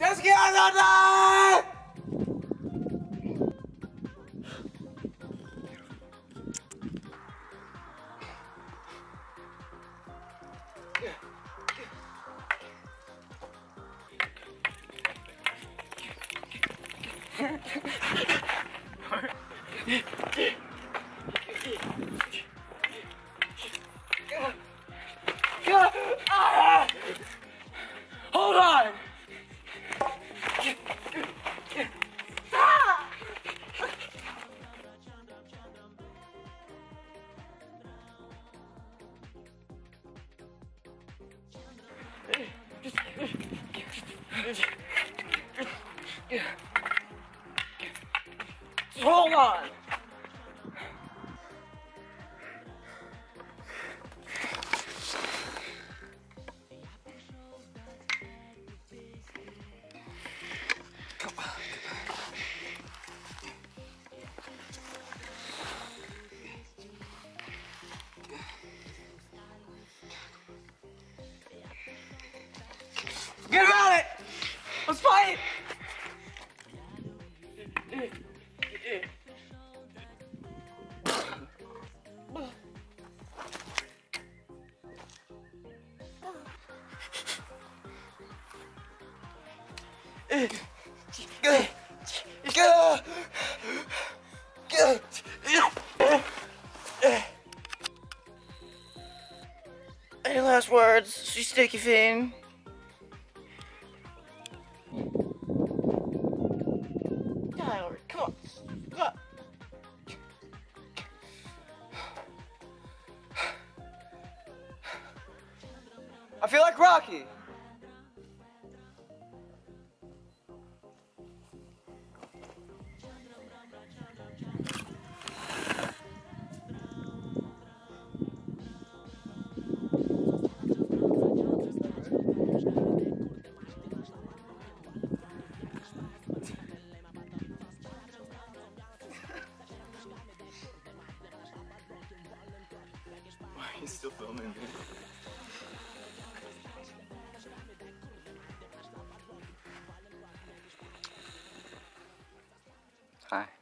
Deskianada! Hold Hold on! Get about it! Let's fight! Any last words, you sticky fiend? Feel like Rocky. Why are you still filming me? Hi.